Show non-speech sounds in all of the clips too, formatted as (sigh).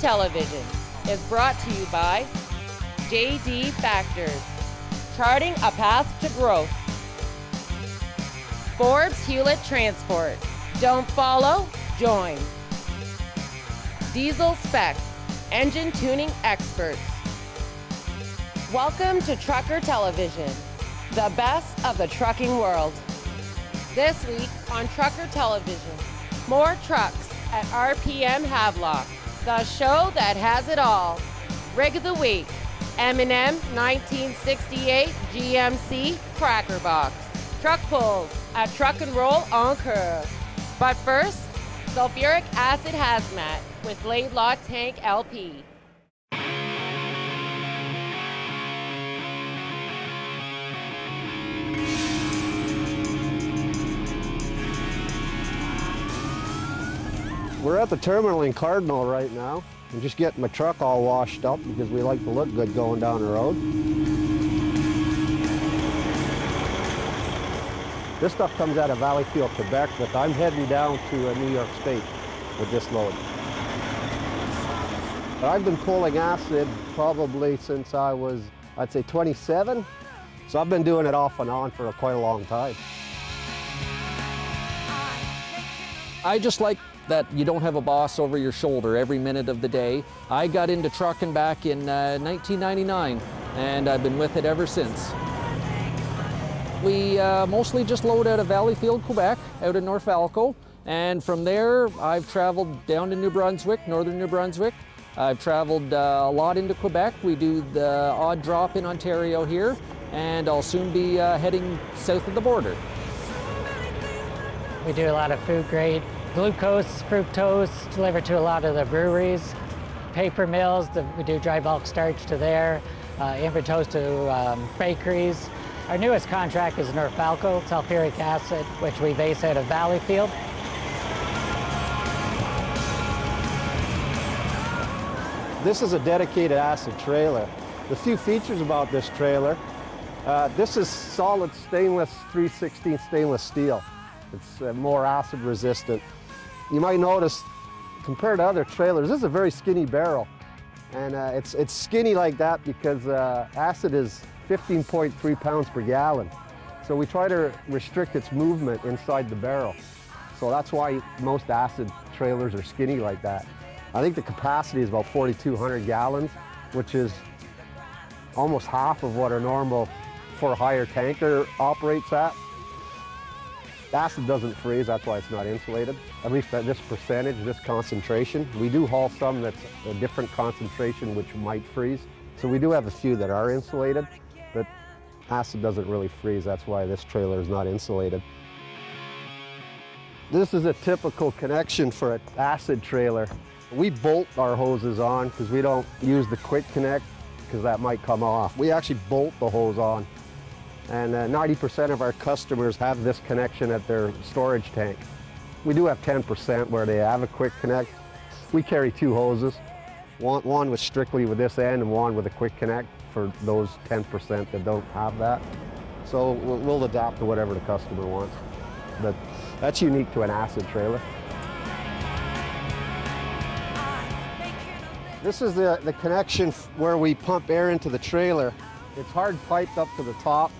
Television is brought to you by JD Factors, charting a path to growth. Forbes Hewlett Transport, don't follow, join. Diesel Spec, engine tuning experts. Welcome to Trucker Television, the best of the trucking world. This week on Trucker Television, more trucks at RPM Havelock, the show that has it all. Rig of the Week, M&M 1968 GMC Cracker Box. Truck pulls at Truck and Roll Encore. But first, sulfuric acid hazmat with Laidlaw Tank LP. We're at the terminal in Cardinal right now. I'm just getting my truck all washed up because we like to look good going down the road. This stuff comes out of Valleyfield, Quebec, but I'm heading down to uh, New York State with this load. I've been pulling acid probably since I was, I'd say 27. So I've been doing it off and on for a, quite a long time. I just like that you don't have a boss over your shoulder every minute of the day. I got into trucking back in uh, 1999 and I've been with it ever since. We uh, mostly just load out of Valleyfield, Quebec, out of Norfalco. And from there, I've traveled down to New Brunswick, northern New Brunswick. I've traveled uh, a lot into Quebec. We do the odd drop in Ontario here, and I'll soon be uh, heading south of the border. We do a lot of food grade glucose, fructose, delivered to a lot of the breweries, paper mills, the, we do dry bulk starch to there, uh, infant to um, bakeries. Our newest contract is Norfalco sulfuric acid, which we base out of Valleyfield. This is a dedicated acid trailer. The few features about this trailer, uh, this is solid stainless 316 stainless steel. It's uh, more acid resistant. You might notice, compared to other trailers, this is a very skinny barrel. And uh, it's, it's skinny like that because uh, acid is 15.3 pounds per gallon. So we try to restrict its movement inside the barrel. So that's why most acid trailers are skinny like that. I think the capacity is about 4,200 gallons, which is almost half of what a normal for hire tanker operates at. Acid doesn't freeze, that's why it's not insulated. At least at this percentage, this concentration. We do haul some that's a different concentration which might freeze. So we do have a few that are insulated, but acid doesn't really freeze. That's why this trailer is not insulated. This is a typical connection for an acid trailer. We bolt our hoses on because we don't use the quick connect because that might come off. We actually bolt the hose on and 90% uh, of our customers have this connection at their storage tank. We do have 10% where they have a quick connect. We carry two hoses, one, one with strictly with this end and one with a quick connect for those 10% that don't have that. So we'll, we'll adapt to whatever the customer wants. But that's unique to an acid trailer. This is the, the connection where we pump air into the trailer. It's hard piped up to the top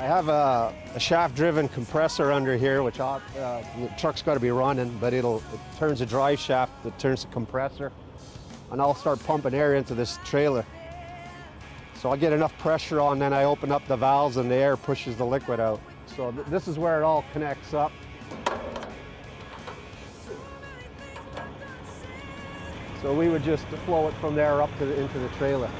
I have a, a shaft-driven compressor under here, which uh, the truck's got to be running, but it'll it turns the drive shaft that turns the compressor, and I'll start pumping air into this trailer. So I get enough pressure on, then I open up the valves and the air pushes the liquid out. So th this is where it all connects up. So we would just flow it from there up to the, into the trailer.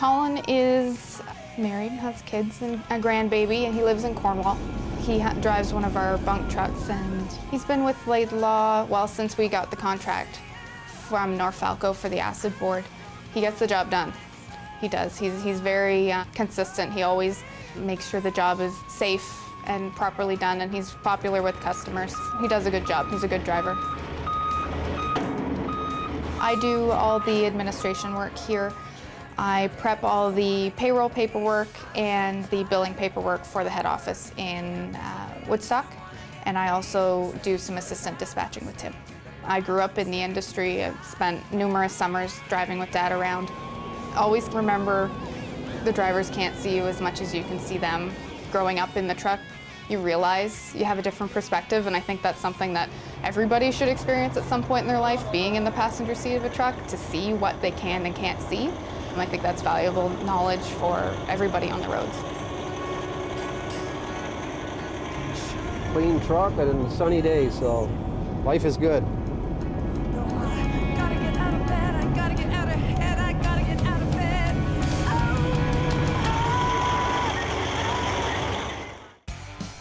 Colin is married, has kids and a grandbaby, and he lives in Cornwall. He drives one of our bunk trucks, and he's been with Laidlaw, well, since we got the contract from Norfalco for the acid board. He gets the job done. He does. He's, he's very uh, consistent. He always makes sure the job is safe and properly done, and he's popular with customers. He does a good job. He's a good driver. I do all the administration work here. I prep all the payroll paperwork and the billing paperwork for the head office in uh, Woodstock, and I also do some assistant dispatching with Tim. I grew up in the industry, I've spent numerous summers driving with Dad around. Always remember the drivers can't see you as much as you can see them. Growing up in the truck, you realize you have a different perspective, and I think that's something that everybody should experience at some point in their life, being in the passenger seat of a truck, to see what they can and can't see. And I think that's valuable knowledge for everybody on the roads. Clean truck and a sunny day, so life is good. Gotta get out of bed, I gotta get out of head, I gotta get out of bed.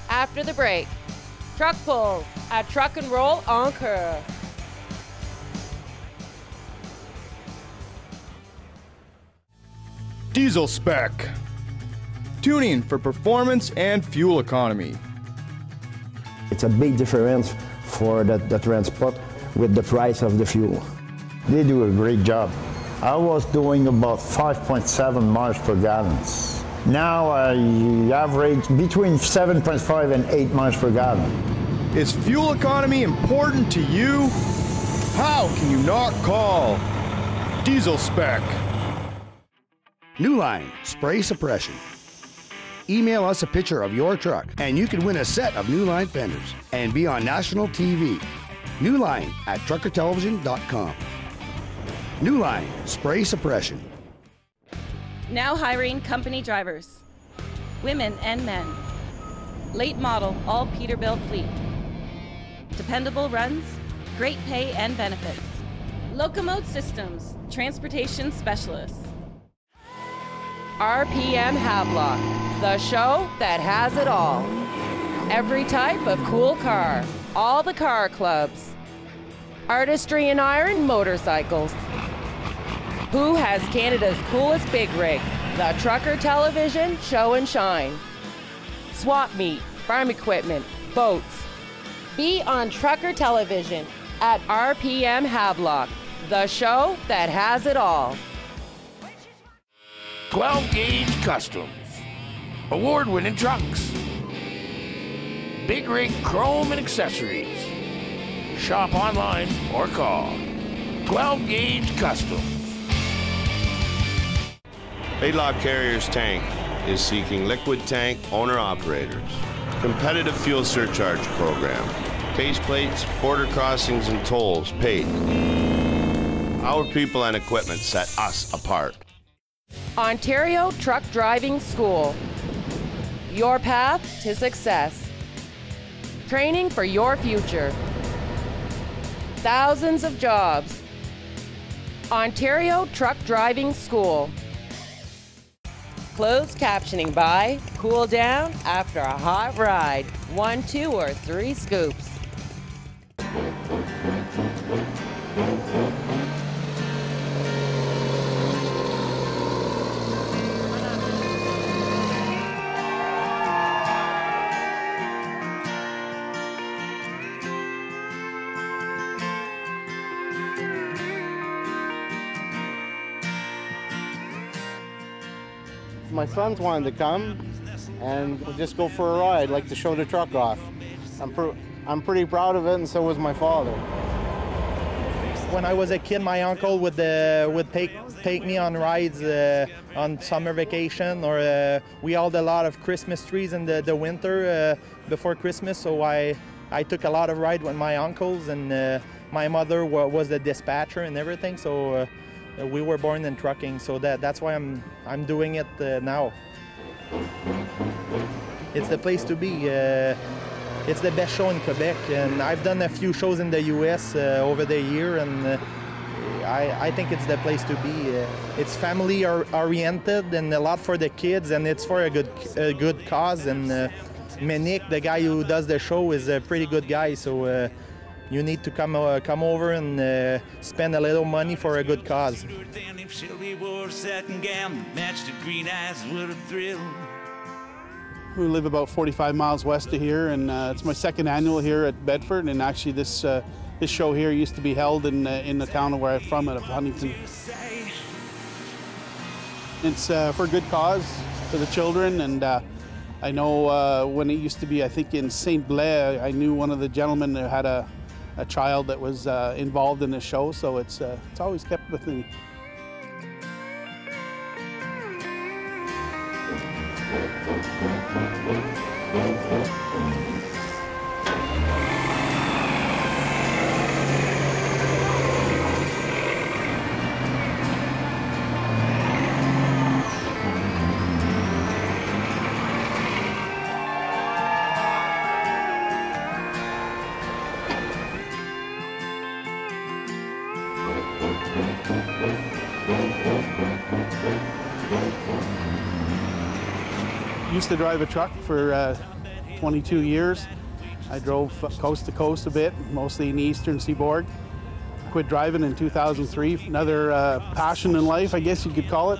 After the break, truck pulls at Truck and Roll Encore. Diesel spec. Tuning for performance and fuel economy. It's a big difference for the, the transport with the price of the fuel. They do a great job. I was doing about 5.7 miles per gallon. Now I average between 7.5 and 8 miles per gallon. Is fuel economy important to you? How can you not call Diesel spec? New Line Spray Suppression. Email us a picture of your truck and you can win a set of New Line fenders and be on national TV. New Line at truckertelevision.com. New Line Spray Suppression. Now hiring company drivers, women and men. Late model, all Peterbilt fleet. Dependable runs, great pay and benefits. Locomote Systems, transportation specialists. RPM Havelock, the show that has it all. Every type of cool car, all the car clubs. Artistry in iron motorcycles. Who has Canada's coolest big rig? The Trucker Television Show and Shine. Swap meet, farm equipment, boats. Be on Trucker Television at RPM Havelock, the show that has it all. 12 Gauge Customs. Award winning trucks. Big Rig Chrome and Accessories. Shop online or call 12 Gauge Customs. Laidlaw Carriers Tank is seeking liquid tank owner operators. Competitive fuel surcharge program. Base plates, border crossings, and tolls paid. Our people and equipment set us apart. Ontario Truck Driving School. Your path to success. Training for your future. Thousands of jobs. Ontario Truck Driving School. Closed captioning by Cool Down After a Hot Ride. One, two, or three scoops. My sons wanted to come and just go for a ride, like to show the truck off. I'm, pr- I'm pretty proud of it, and so was my father. When I was a kid, my uncle would uh, would take take me on rides uh, on summer vacation, or uh, we held a lot of Christmas trees in the, the winter uh, before Christmas. So I I took a lot of rides with my uncles, and uh, my mother was the dispatcher and everything. So uh, we were born in trucking, so that that's why I'm I'm doing it uh, now. It's the place to be. Uh, it's the best show in Quebec, and I've done a few shows in the U.S. Uh, over the year, and uh, I, I think it's the place to be. Uh, it's family or, oriented and a lot for the kids, and it's for a good a good cause. And uh, Menik, the guy who does the show, is a pretty good guy. So uh, you need to come uh, come over and uh, spend a little money for a good cause. We live about 45 miles west of here, and uh, it's my second annual here at Bedford. And actually, this uh, this show here used to be held in uh, in the town where I'm from, out of Huntingdon. It's uh, for a good cause for the children, and I know when it used to be, I think in Saint Blair, I knew one of the gentlemen who had a, a child that was uh, involved in the show, so it's uh, it's always kept with me. Used to drive a truck for uh, 22 years. I drove coast to coast a bit, mostly in the eastern seaboard. Quit driving in 2003. Another uh, passion in life, I guess you could call it.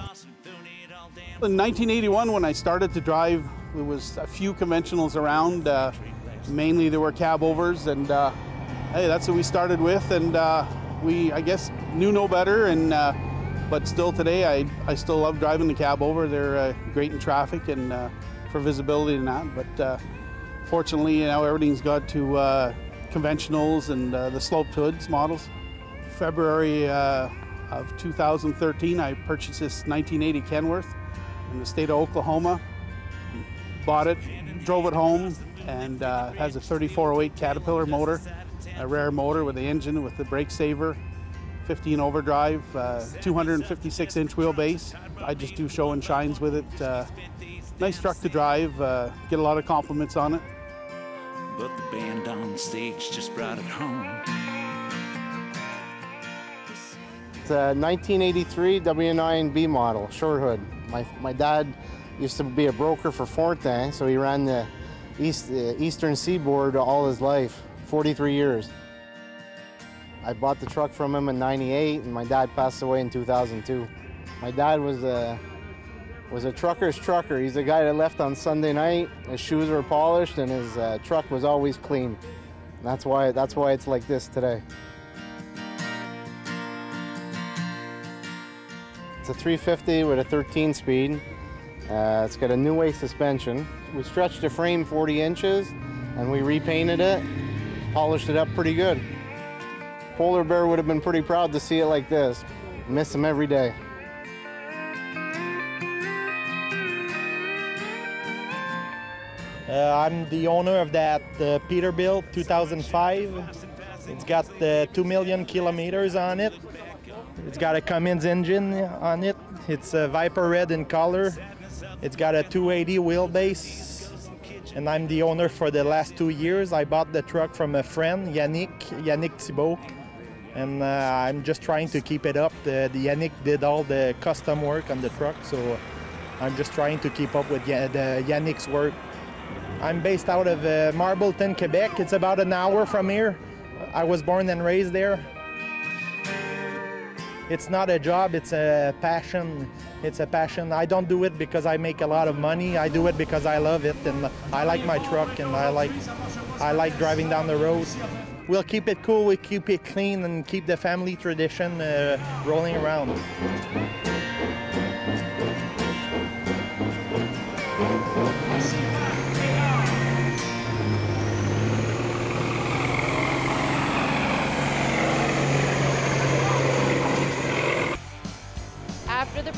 In 1981, when I started to drive, there was a few conventionals around. Uh, mainly there were cab overs, and uh, hey, that's what we started with. And uh, we, I guess, knew no better. And uh, but still today, I, I still love driving the cab over. They're uh, great in traffic and uh, for visibility and that. But uh, fortunately, now everything's got to uh, conventionals and uh, the sloped hoods models. February uh, of 2013, I purchased this 1980 Kenworth in the state of Oklahoma. Bought it, drove it home, and uh, has a 3408 Caterpillar motor, a rare motor with the engine with the brake saver, 15 overdrive, uh, 256 inch wheelbase. I just do show and shines with it. Uh, nice truck to drive, uh, get a lot of compliments on it. But the band on stage just brought it home. It's a 1983 W9B model, short hood. My, my dad used to be a broker for Fortin, so he ran the east, uh, eastern seaboard all his life, 43 years. I bought the truck from him in 98 and my dad passed away in 2002. My dad was a, was a trucker's trucker. He's the guy that left on Sunday night, his shoes were polished and his uh, truck was always clean. And that's why, that's why it's like this today. It's a 350 with a 13 speed. Uh, it's got a Neway suspension. We stretched the frame 40 inches and we repainted it, polished it up pretty good. Polar Bear would have been pretty proud to see it like this. Miss him every day. I'm the owner of that uh, Peterbilt 2005. It's got uh, 2 million kilometers on it. It's got a Cummins engine on it. It's a Viper Red in color. It's got a 280 wheelbase. And I'm the owner for the last two years. I bought the truck from a friend, Yannick, Yannick Thibault. And uh, I'm just trying to keep it up. The, the Yannick did all the custom work on the truck, so I'm just trying to keep up with the Yannick's work. I'm based out of uh, Marbleton, Quebec. It's about an hour from here. I was born and raised there. It's not a job, it's a passion. It's a passion. I don't do it because I make a lot of money. I do it because I love it and I like my truck and I like I like driving down the road. We'll keep it cool, we'll keep it clean and keep the family tradition uh, rolling around.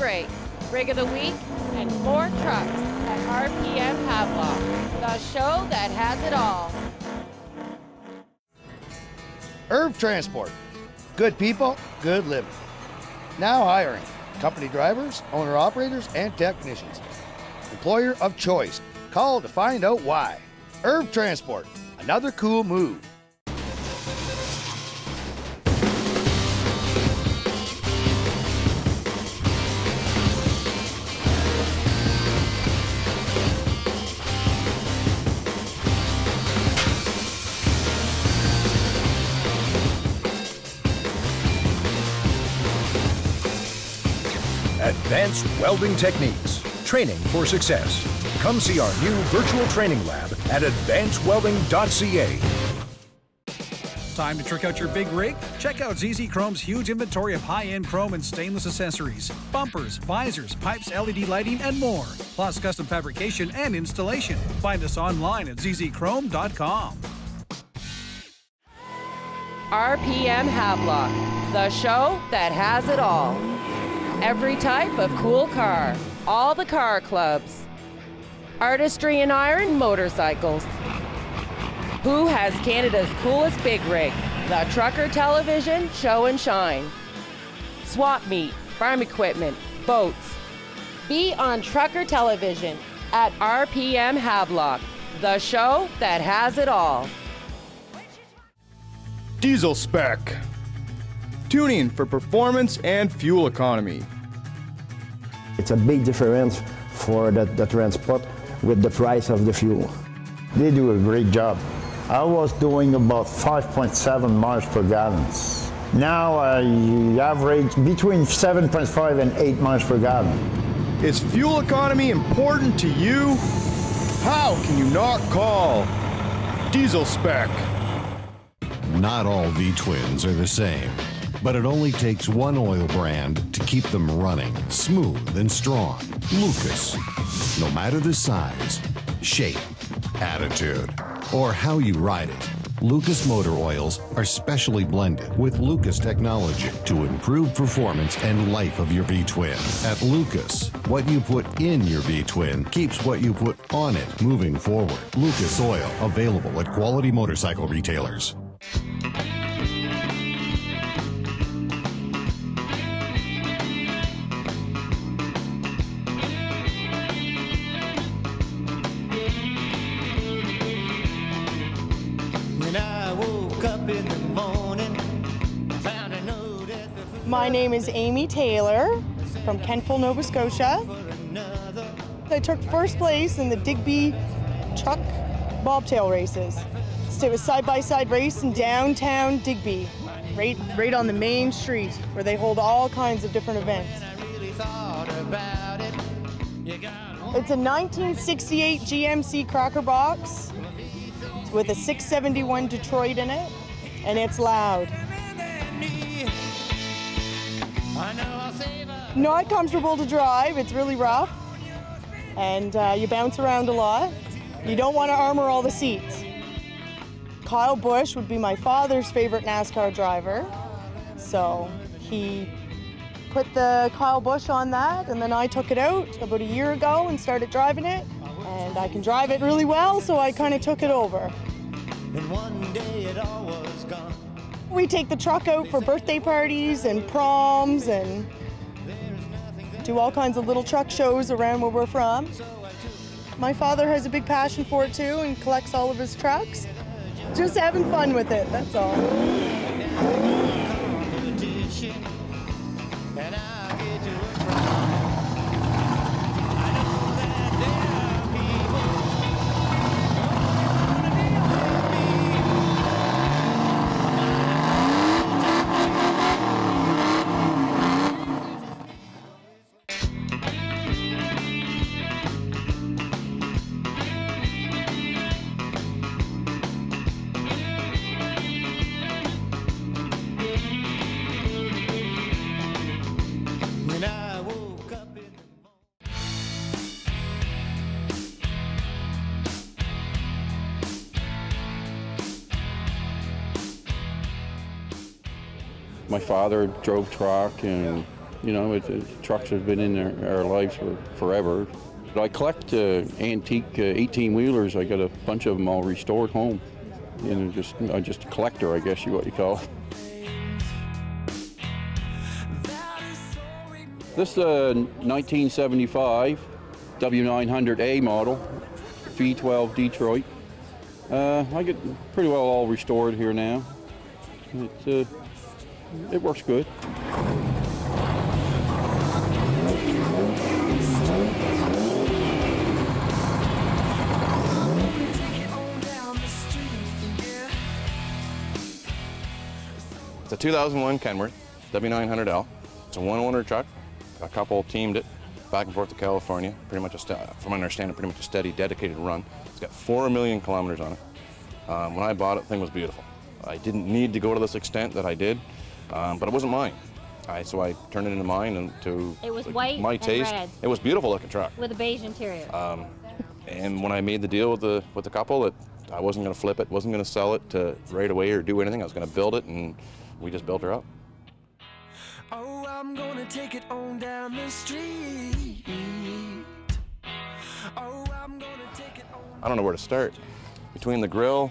Break, Rig of the Week and more trucks at RPM Havelock, the show that has it all. Erb Transport. Good people, good living. Now hiring company drivers, owner operators, and technicians. Employer of choice. Call to find out why. Erb Transport. Another cool move. Advanced welding techniques. Training for success. Come see our new virtual training lab at advancedwelding.ca. Time to trick out your big rig? Check out ZZ Chrome's huge inventory of high-end chrome and stainless accessories, bumpers, visors, pipes, LED lighting, and more. Plus custom fabrication and installation. Find us online at zzchrome.com. RPM Havelock, the show that has it all. Every type of cool car, all the car clubs, artistry and iron motorcycles. Who has Canada's coolest big rig? The Trucker Television Show and Shine. Swap meet, farm equipment, boats. Be on Trucker Television at RPM Havelock, the show that has it all. Diesel Spec. Tuning for performance and fuel economy. It's a big difference for the, the transport with the price of the fuel. They do a great job. I was doing about 5.7 miles per gallon. Now I average between 7.5 and 8 miles per gallon. Is fuel economy important to you? How can you not call Diesel Spec? Not all V-twins are the same, but it only takes one oil brand to keep them running smooth and strong. Lucas. No matter the size, shape, attitude, or how you ride it, Lucas motor oils are specially blended with Lucas technology to improve performance and life of your V-twin. At Lucas, what you put in your V-twin keeps what you put on it moving forward. Lucas oil available at quality motorcycle retailers. My name is Amy Taylor from Kentville, Nova Scotia. I took first place in the Digby truck bobtail races. So it was side-by-side race in downtown Digby, right, right on the main street where they hold all kinds of different events. It's a 1968 GMC Cracker Box with a 671 Detroit in it, and it's loud. Not comfortable to drive, it's really rough, and uh, you bounce around a lot. You don't want to armor all the seats. Kyle Busch would be my father's favorite NASCAR driver, so he put the Kyle Busch on that, and then I took it out about a year ago and started driving it, and I can drive it really well, so I kind of took it over. We take the truck out for birthday parties and proms and do all kinds of little truck shows around where we're from. My father has a big passion for it too and collects all of his trucks. Just having fun with it, that's all. My father drove truck, and you know, it, it- trucks have been in our, our lives for forever. I collect uh, antique 18 wheelers. I got a bunch of them all restored home, and just I'm just a collector, I guess you what you call. it. This uh, 1975 W900A model, V12 Detroit. Uh, I get pretty well all restored here now. It, uh, it works good. It's a 2001 Kenworth W900L. It's a one-owner truck. A couple teamed it back and forth to California. Pretty much, a from my understanding, pretty much a steady, dedicated run. It's got four million kilometers on it. Um, when I bought it, the thing was beautiful. I didn't need to go to this extent that I did, um, but it wasn't mine. I, so I turned it into mine and to It was white my and taste. red. It was beautiful looking truck. with a beige interior. Um, and when I made the deal with the with the couple, that I wasn't going to flip it, wasn't going to sell it to right away or do anything. I was going to build it, and we just built her up. Oh, I'm gonna take it on down the street. Oh, I'm gonna take it on. I don't know where to start. Between the grill,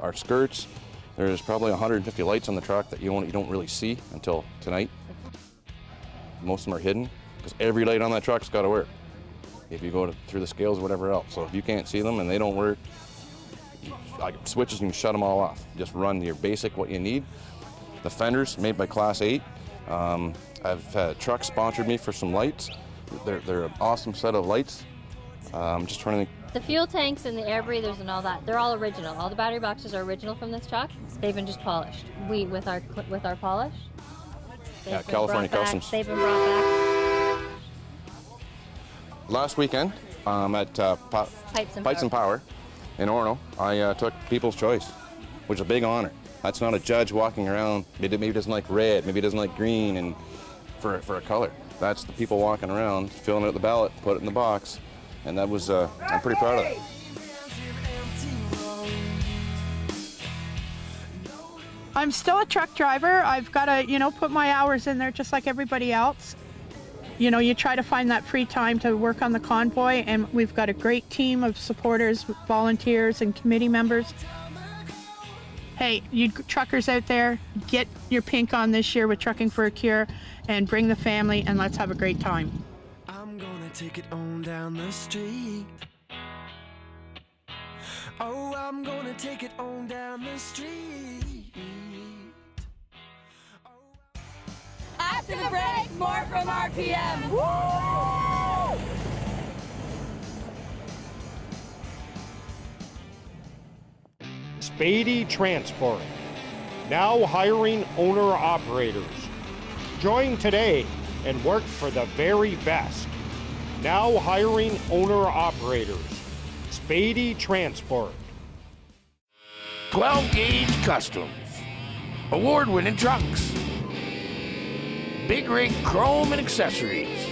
our skirts, there's probably 150 lights on the truck that you don't, you don't really see until tonight. Most of them are hidden because every light on that truck's got to work. If you go to, through the scales or whatever else. So if you can't see them and they don't work, like switches, you can shut them all off. Just run your basic, what you need. The fenders made by Class 8. Um, I've had a truck sponsored me for some lights. They're, they're an awesome set of lights. Um, just trying to The fuel tanks and the air breathers and all that, they're all original. All the battery boxes are original from this truck. They've been just polished. We, with our with our polish. Yeah, California back- Customs. They've been brought back. Last weekend um, at uh, Pipes and and Power in Orono, I uh, took People's Choice, which is a big honor. That's not a judge walking around, maybe, maybe doesn't like red, maybe doesn't like green and for, for a color. That's the people walking around, filling out the ballot, put it in the box, and that was, uh, I'm pretty proud of. I'm still a truck driver. I've got to, you know, put my hours in there just like everybody else. You know, you try to find that free time to work on the convoy, and we've got a great team of supporters, volunteers, and committee members. Hey, you truckers out there, get your pink on this year with Trucking for a Cure and bring the family, and let's have a great time. I'm gonna take it on down the street. Oh, I'm gonna take it on down the street. After the break, more from RPM. Spady Transport, now hiring owner operators. Join today and work for the very best. Now hiring owner operators. Spady Transport. 12 Gauge Customs. Award winning trucks. Big Rig Chrome and Accessories.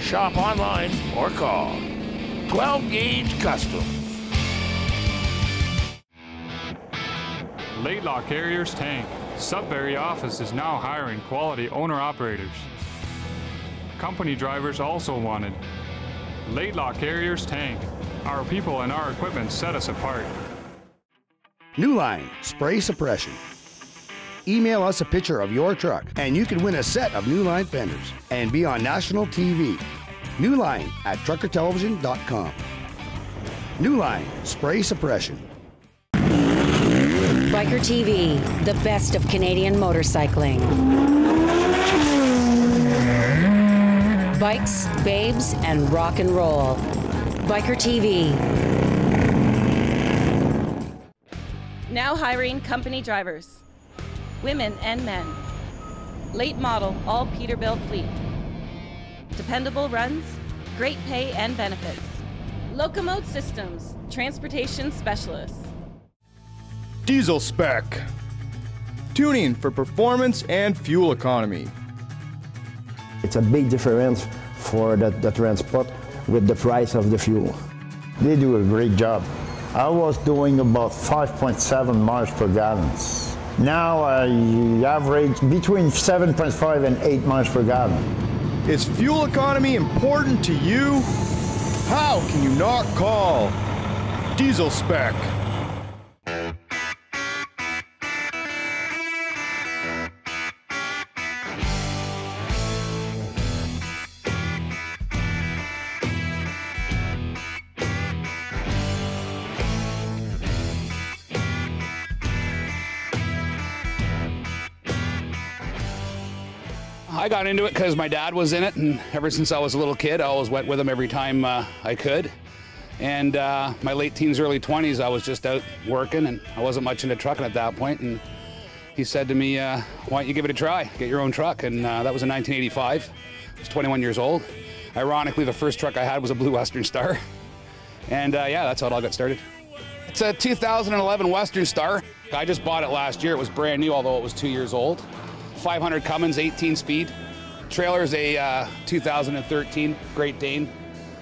Shop online or call. 12 Gauge Customs. Laidlaw Carriers Tank. Sudbury office is now hiring quality owner-operators. Company drivers also wanted. Laidlaw Carriers Tank. Our people and our equipment set us apart. New Line Spray Suppression. Email us a picture of your truck, and you can win a set of New Line fenders and be on national TV. New Line at truckertelevision.com. New Line Spray Suppression. Biker TV, the best of Canadian motorcycling. Bikes, babes, and rock and roll. Biker TV. Now hiring company drivers, women and men. Late model, all Peterbilt fleet. Dependable runs, great pay and benefits. Locomote Systems, transportation specialists. Diesel spec. Tuning for performance and fuel economy. It's a big difference for the, the transport with the price of the fuel. They do a great job. I was doing about 5.7 miles per gallon. Now I average between 7.5 and 8 miles per gallon. Is fuel economy important to you? How can you not call? Diesel spec. I got into it because my dad was in it, and ever since I was a little kid, I always went with him every time uh, I could. And uh, my late teens, early 20s, I was just out working, and I wasn't much into trucking at that point. And he said to me, uh, "Why don't you give it a try? Get your own truck." And uh, that was in 1985. I was 21 years old. Ironically, the first truck I had was a Blue Western Star. (laughs) And uh, yeah, that's how it all got started. It's a 2011 Western Star. I just bought it last year. It was brand new, although it was two years old. 500 Cummins, 18 speed. Trailer is a uh, 2013 Great Dane,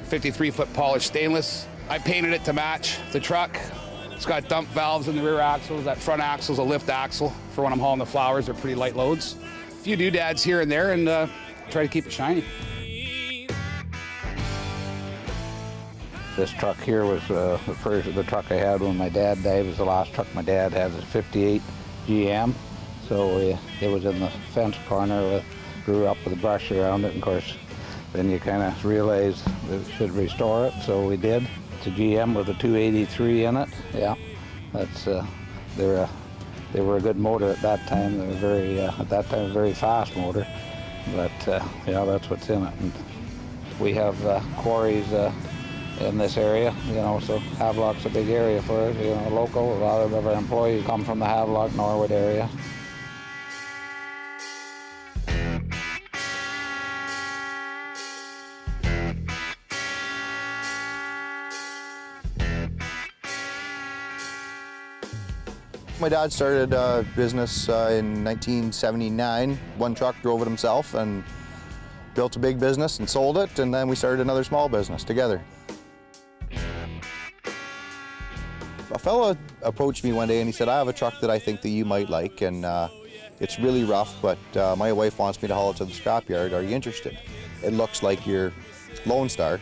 53 foot polished stainless. I painted it to match the truck. It's got dump valves in the rear axles. That front axle's a lift axle for when I'm hauling the flowers. They're pretty light loads. A few doodads here and there, and uh, try to keep it shiny. This truck here was uh, the first the truck I had when my dad died. It was the last truck my dad had. It was a 58 GM. So it was in the fence corner. With, grew up with a brush around it. Of course, then you kind of realized that we should restore it. So we did. It's a GM with a 283 in it. Yeah, that's uh, they're a, they were a good motor at that time. They were very uh, at that time a very fast motor. But uh, yeah, that's what's in it. And we have uh, quarries uh, in this area, you know, so Havelock's a big area for us, you know, local. A lot of our employees come from the Havelock, Norwood area. My dad started a business uh, in 1979. One truck drove it himself and built a big business and sold it, and then we started another small business together. A fella approached me one day and he said, I have a truck that I think that you might like, and uh, it's really rough, but uh, my wife wants me to haul it to the scrapyard. Are you interested? It looks like your Lone Star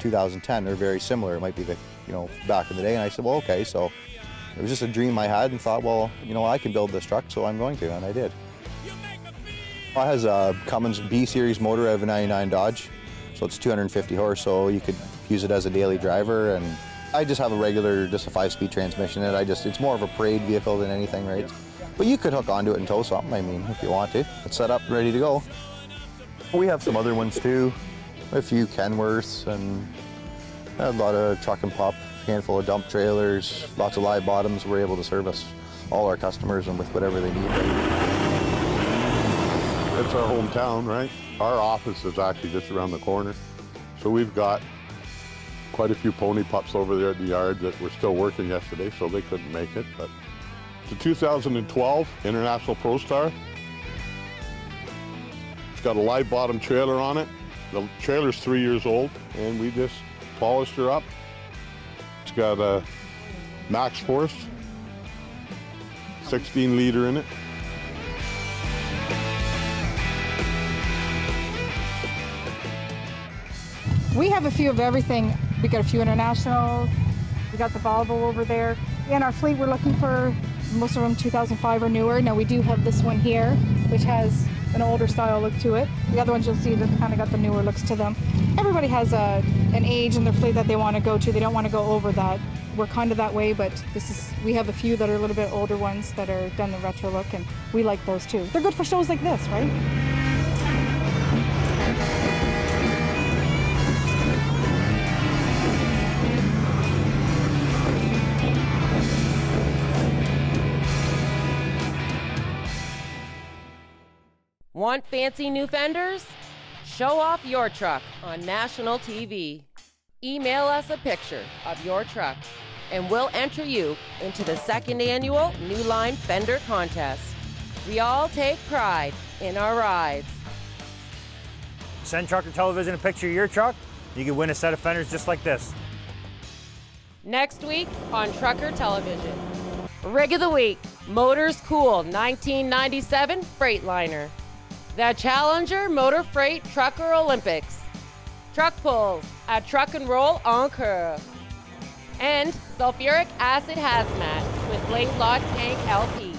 2010. They're very similar. It might be the, you know, back in the day. And I said, well, okay. So it was just a dream I had and thought, well, you know, I can build this truck, so I'm going to, and I did. It has a Cummins B Series motor out of a 99 Dodge, so it's 250 horse, so you could use it as a daily driver. And I just have a regular, just a five-speed transmission it. I just, it's more of a parade vehicle than anything, right? But you could hook onto it and tow something, I mean, if you want to. It's set up, ready to go. We have some other ones too, a few Kenworths and a lot of truck and pup, handful of dump trailers, lots of live bottoms. We're able to service all our customers and with whatever they need. It's our hometown, right? Our office is actually just around the corner. So we've got quite a few pony pups over there at the yard that were still working yesterday, so they couldn't make it. But the 2012 International Pro Star. It's got a live bottom trailer on it. The trailer's three years old, and we just polished her up. Got a MaxxForce, 16 liter in it. We have a few of everything. We got a few internationals. We got the Volvo over there. In our fleet, we're looking for most of them 2005 or newer. Now we do have this one here, which has an older style look to it. The other ones you'll see that kind of got the newer looks to them. Everybody has a an age in their fleet that they want to go to. They don't want to go over that. We're kind of that way, but this is we have a few that are a little bit older ones that are done the retro look, and we like those too. They're good for shows like this, right? Want fancy new fenders? Show off your truck on national TV. Email us a picture of your truck and we'll enter you into the second annual New Line Fender Contest. We all take pride in our rides. Send Trucker Television a picture of your truck. You can win a set of fenders just like this. Next week on Trucker Television. Rig of the Week Motors Cool 1997 Freightliner. The Challenger Motor Freight Trucker Olympics. Truck pulls at Truck and Roll Encore. And sulfuric acid hazmat with Lock Tank LP.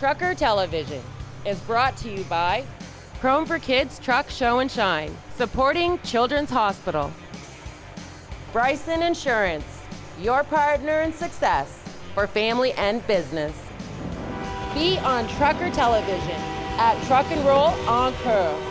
Trucker Television is brought to you by Chrome for Kids Truck Show and Shine, supporting Children's Hospital. Bryson Insurance, your partner in success for family and business. Be on Trucker Television at Truck and Roll Encore.